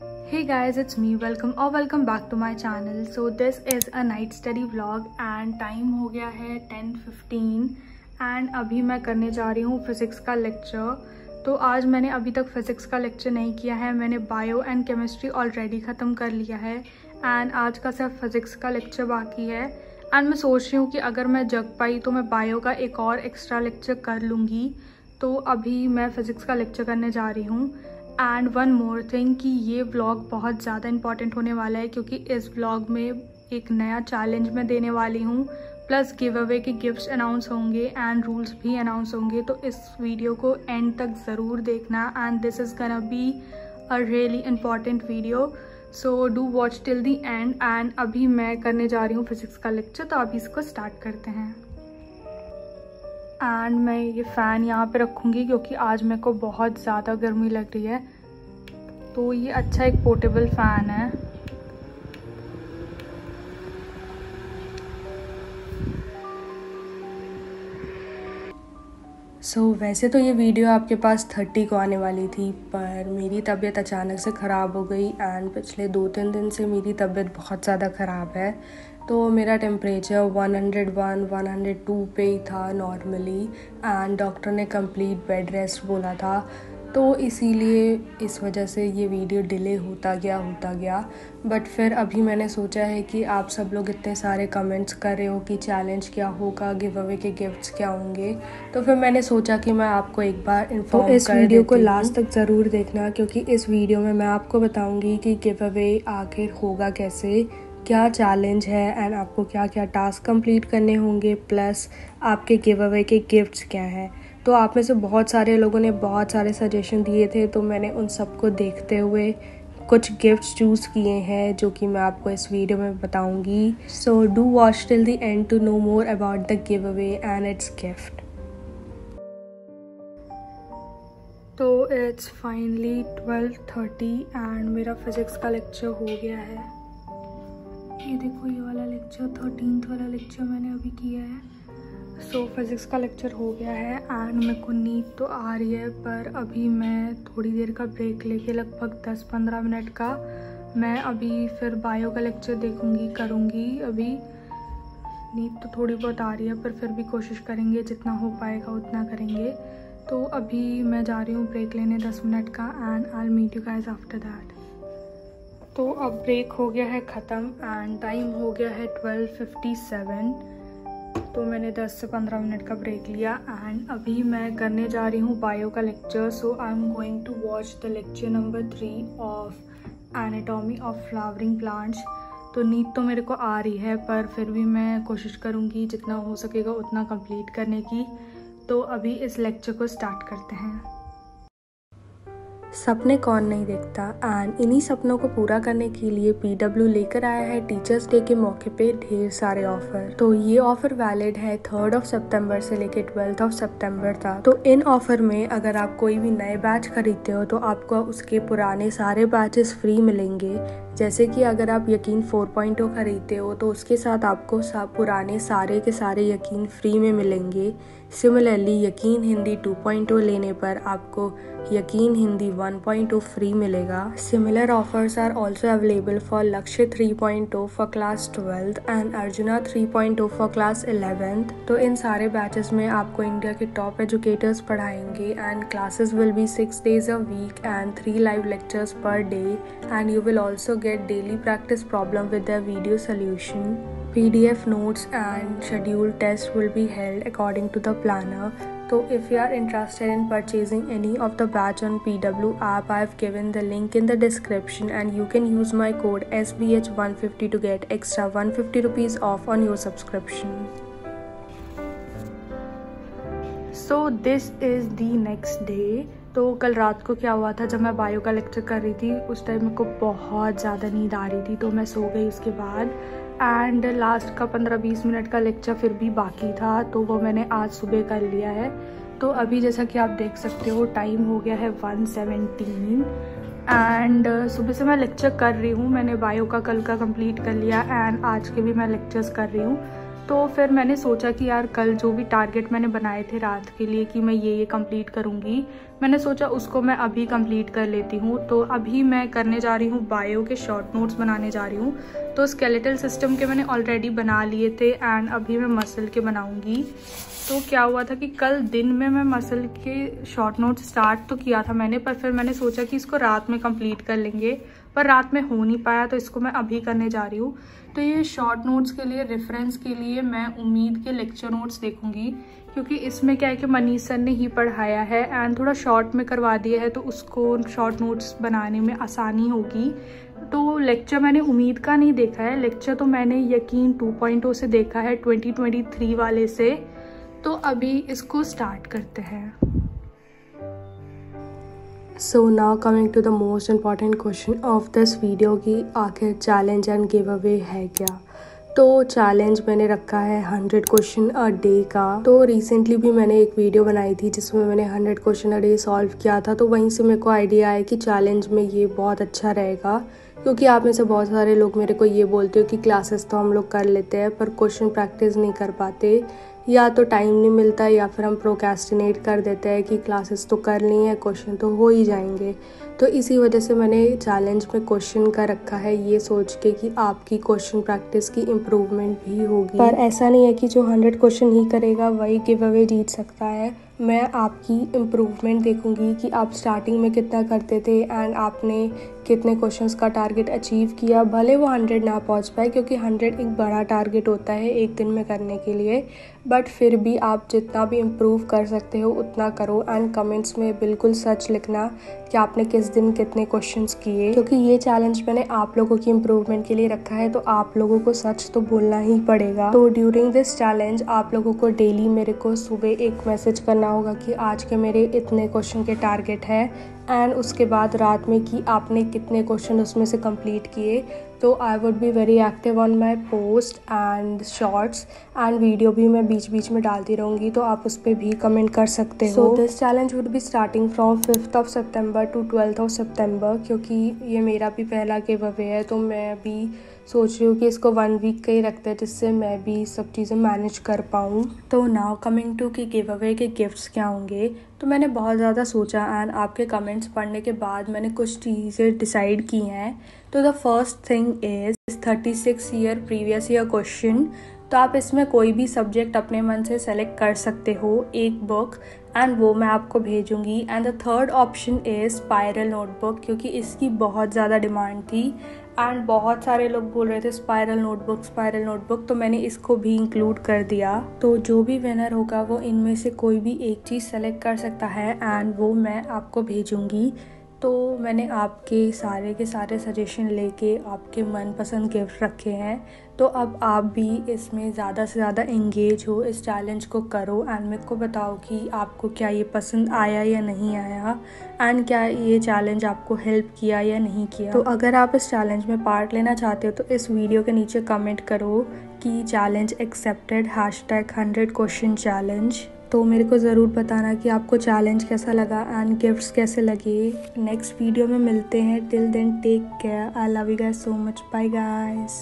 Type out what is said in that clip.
Hey guys, it's me. Welcome or welcome back to my channel. So this is a night study vlog and time हो गया है 10:15 and अभी मैं करने जा रही हूँ फिज़िक्स का लेक्चर तो आज मैंने अभी तक फिज़िक्स का लेक्चर नहीं किया है मैंने बायो एंड केमिस्ट्री ऑलरेडी ख़त्म कर लिया है एंड आज का सिर्फ़ फिज़िक्स का लेक्चर बाकी है एंड मैं सोच रही हूँ कि अगर मैं जग पाई तो मैं बायो का एक और एक्स्ट्रा लेक्चर कर लूँगी तो अभी मैं फ़िज़िक्स का लेक्चर करने जा रही हूँ एंड वन मोर थिंग कि ये व्लॉग बहुत ज़्यादा इंपॉर्टेंट होने वाला है क्योंकि इस व्लॉग में एक नया चैलेंज मैं देने वाली हूँ। प्लस गिव अवे के गिफ्ट्स अनाउंस होंगे एंड रूल्स भी अनाउंस होंगे। तो इस वीडियो को एंड तक ज़रूर देखना। And this is gonna be a really important video so do watch till the end and अभी मैं करने जा रही हूँ फिज़िक्स का लेक्चर तो अभी इसको स्टार्ट करते हैं। एंड मैं ये फ़ैन यहाँ पे रखूँगी क्योंकि आज मेरे को बहुत ज़्यादा गर्मी लग रही है। तो ये अच्छा एक पोर्टेबल फ़ैन है। सो so, वैसे तो ये वीडियो आपके पास थर्टी को आने वाली थी पर मेरी तबीयत अचानक से ख़राब हो गई एंड पिछले दो तीन दिन से मेरी तबीयत बहुत ज़्यादा ख़राब है। तो मेरा टेम्परेचर 101, 102 पे ही था नॉर्मली एंड डॉक्टर ने कंप्लीट बेड रेस्ट बोला था। तो इसीलिए इस वजह से ये वीडियो डिले होता गया होता गया। बट फिर अभी मैंने सोचा है कि आप सब लोग इतने सारे कमेंट्स कर रहे हो कि चैलेंज क्या होगा गिव अवे के गिफ्ट्स क्या होंगे। तो फिर मैंने सोचा कि मैं आपको एक बार इन्फॉर्म तो इस वीडियो को लास्ट तक ज़रूर देखना क्योंकि इस वीडियो में मैं आपको बताऊँगी कि गिव अवे आखिर होगा कैसे क्या चैलेंज है एंड आपको क्या क्या टास्क कंप्लीट करने होंगे प्लस आपके गिव अवे के गिफ्ट्स क्या हैं। तो आप में से बहुत सारे लोगों ने बहुत सारे सजेशन दिए थे तो मैंने उन सबको देखते हुए कुछ गिफ्ट्स चूज़ किए हैं, जो कि मैं आपको इस वीडियो में बताऊँगी। So do watch till the end to know more about the give away and its gift तो it's finally twelve thirty and मेरा फिज़िक्स का लेक्चर हो गया है। ये देखो, ये वाला लेक्चर थर्टीन वाला लेक्चर मैंने अभी किया है। सो so, फिज़िक्स का लेक्चर हो गया है। एंड मेरे को नींद तो आ रही है पर अभी मैं थोड़ी देर का ब्रेक लेके लगभग 10-15 मिनट का मैं अभी फिर बायो का लेक्चर देखूँगी करूँगी अभी। नींद तो थोड़ी बहुत आ रही है पर फिर भी कोशिश करेंगे जितना हो पाएगा उतना करेंगे। तो अभी मैं जा रही हूँ ब्रेक लेने 10 मिनट का and I meet you guys after that तो अब ब्रेक हो गया है ख़त्म एंड टाइम हो गया है ट्वेल्व फिफ्टी सेवन तो मैंने 10 से 15 मिनट का ब्रेक लिया एंड अभी मैं करने जा रही हूँ बायो का lecture so I am going to watch the lecture number three of anatomy of flowering plants तो नींद तो मेरे को आ रही है, पर फिर भी मैं कोशिश करूँगी जितना हो सकेगा उतना कंप्लीट करने की। तो अभी इस लेक्चर को स्टार्ट करते हैं। सपने कौन नहीं देखता। एंड इन्हीं सपनों को पूरा करने के लिए पीडब्ल्यू लेकर आया है टीचर्स डे के मौके पे ढेर सारे ऑफ़र तो ये ऑफ़र वैलिड है थर्ड ऑफ़ सितंबर से लेके ट्वेल्थ ऑफ़ सितंबर तक। तो इन ऑफ़र में अगर आप कोई भी नए बैच खरीदते हो तो आपको उसके पुराने सारे बैचेस फ्री मिलेंगे। जैसे कि अगर आप यकीन 4.0 खरीदते हो तो उसके साथ आपको सब पुराने सारे के सारे यकीन फ्री में मिलेंगे। सिमिलरली यकीन हिंदी 2.0 लेने पर आपको यकीन हिंदी 1.0 फ्री मिलेगा। Similar offers are also available for Lakshya 3.0 for class twelfth and Arjuna 3.0 for class eleventh तो इन सारे बैचेस में आपको इंडिया के टॉप एजुकेटर्स पढ़ाएँगे and classes will be six days a week and three live lectures per day and you will also get daily practice problem with the video solution PDF notes and scheduled tests will be held according to the planner. So if you are interested in purchasing any of the batch on PW app, I have given the link in the description and you can use my code SBH150 to get extra 150 rupees off on your subscription. So this is the next day. तो कल रात को क्या हुआ था जब मैं bio का लेक्चर कर रही थी उस टाइम मेरे को बहुत ज़्यादा नींद आ रही थी तो मैं सो गई उसके बाद एंड लास्ट का पंद्रह बीस मिनट का लेक्चर फिर भी बाकी था तो वो मैंने आज सुबह कर लिया है। तो अभी जैसा कि आप देख सकते हो टाइम हो गया है वन सेवेंटीन एंड सुबह से मैं लेक्चर कर रही हूँ, मैंने बायो का कल का कंप्लीट कर लिया एंड आज के भी मैं लेक्चर्स कर रही हूँ। तो फिर मैंने सोचा कि यार कल जो भी टारगेट मैंने बनाए थे रात के लिए कि मैं ये ये कंप्लीट करूँगी, मैंने सोचा उसको मैं अभी कंप्लीट कर लेती हूँ। तो अभी मैं करने जा रही हूँ बायो के शॉर्ट नोट्स बनाने जा रही हूँ। तो स्केलेटल सिस्टम के मैंने ऑलरेडी बना लिए थे एंड अभी मैं मसल के बनाऊँगी। तो क्या हुआ था कि कल दिन में मैं मसल के शॉर्ट नोट स्टार्ट तो किया था मैंने, पर फिर मैंने सोचा कि इसको रात में कंप्लीट कर लेंगे। पर रात में हो नहीं पाया तो इसको मैं अभी करने जा रही हूँ। तो ये शॉर्ट नोट्स के लिए रेफरेंस के लिए मैं उम्मीद के लेक्चर नोट्स देखूँगी, क्योंकि इसमें क्या है कि मनीष सर ने ही पढ़ाया है एंड थोड़ा शॉर्ट में करवा दिया है तो उसको शॉर्ट नोट्स बनाने में आसानी होगी। तो लेक्चर मैंने उम्मीद का नहीं देखा है लेक्चर तो मैंने यकीन 2.0 से देखा है 2023 वाले से। तो अभी इसको स्टार्ट करते हैं। So now coming to the most important question of this video की आखिर चैलेंज एंड गिव अवे है क्या? तो चैलेंज मैंने रखा है हंड्रेड क्वेश्चन अ डे का। तो रिसेंटली भी मैंने एक वीडियो बनाई थी जिसमें मैंने hundred question a day solve किया था। तो वहीं से मेरे को आइडिया आया कि चैलेंज में ये बहुत अच्छा रहेगा। क्योंकि आप में से बहुत सारे लोग मेरे को ये बोलते हो कि क्लासेस तो हम लोग कर लेते हैं, पर क्वेश्चन प्रैक्टिस नहीं कर पाते। या तो टाइम नहीं मिलता या फिर हम प्रोकेस्टिनेट कर देते हैं कि क्लासेस तो कर ली हैं क्वेश्चन तो हो ही जाएँगे। तो इसी वजह से मैंने चैलेंज में क्वेश्चन का रखा है, ये सोच के कि आपकी क्वेश्चन प्रैक्टिस की इम्प्रूवमेंट भी होगी। पर ऐसा नहीं है कि जो हंड्रेड क्वेश्चन ही करेगा, वही गिव अवे जीत सकता है। मैं आपकी इम्प्रूवमेंट देखूँगी कि आप स्टार्टिंग में कितना करते थे एंड आपने कितने क्वेश्चंस का टारगेट अचीव किया। भले वो हंड्रेड ना पहुँच पाए, क्योंकि हंड्रेड एक बड़ा टारगेट होता है एक दिन में करने के लिए। बट फिर भी आप जितना भी इम्प्रूव कर सकते हो, उतना करो एंड कमेंट्स में बिल्कुल सच लिखना। कि आपने किस दिन कितने क्वेश्चंस किए। क्योंकि ये चैलेंज मैंने आप लोगों की इम्प्रूवमेंट के लिए रखा है तो आप लोगों को सच तो बोलना ही पड़ेगा। तो ड्यूरिंग दिस चैलेंज आप लोगों को डेली मेरे को सुबह एक मैसेज करना होगा कि आज के मेरे इतने क्वेश्चन के टारगेट है एंड उसके बाद रात में कि आपने कितने क्वेश्चन उसमें से कंप्लीट किए। तो I would be very active on my post and shorts and video भी मैं बीच बीच में डालती रहूँगी तो आप उस पर भी कमेंट कर सकते हो। So this challenge would be starting from fifth of September to twelfth of सितंबर क्योंकि ये मेरा भी पहला गिव अवे है तो मैं भी सोच रही हूँ कि इसको वन वीक का ही रखते हैं जिससे मैं भी सब चीज़ें मैनेज कर पाऊँ। तो नाउ कमिंग टू कि गिव अवे के गिफ्ट्स क्या होंगे? तो मैंने बहुत ज़्यादा सोचा एंड आपके कमेंट्स पढ़ने के बाद मैंने कुछ चीज़ें डिसाइड की हैं। तो the first thing is thirty six year previous year question तो आप इसमें कोई भी सब्जेक्ट अपने मन से सेलेक्ट कर सकते हो, एक बुक एंड वो मैं आपको भेजूँगी। And the third option is spiral notebook क्योंकि इसकी बहुत ज़्यादा डिमांड थी। एंड बहुत सारे लोग बोल रहे थे स्पायरल नोटबुक स्पायरल नोटबुक तो मैंने इसको भी इंक्लूड कर दिया। तो जो भी विनर होगा, वो इनमें से कोई भी एक चीज़ सेलेक्ट कर सकता है एंड वो मैं आपको भेजूँगी। तो मैंने आपके सारे के सारे सजेशन लेके आपके मनपसंद गिफ्ट रखे हैं। तो अब आप भी इसमें ज़्यादा से ज़्यादा इंगेज हो, इस चैलेंज को करो एंड मेरे को बताओ कि आपको क्या ये पसंद आया या नहीं आया एंड क्या ये चैलेंज आपको हेल्प किया या नहीं किया। तो अगर आप इस चैलेंज में पार्ट लेना चाहते हो तो इस वीडियो के नीचे कमेंट करो कि challenge accepted hash tag hundred question challenge तो मेरे को ज़रूर बताना कि आपको चैलेंज कैसा लगा एंड गिफ्ट्स कैसे लगे। नेक्स्ट वीडियो में मिलते हैं। Till then take care I love you guys so much bye guys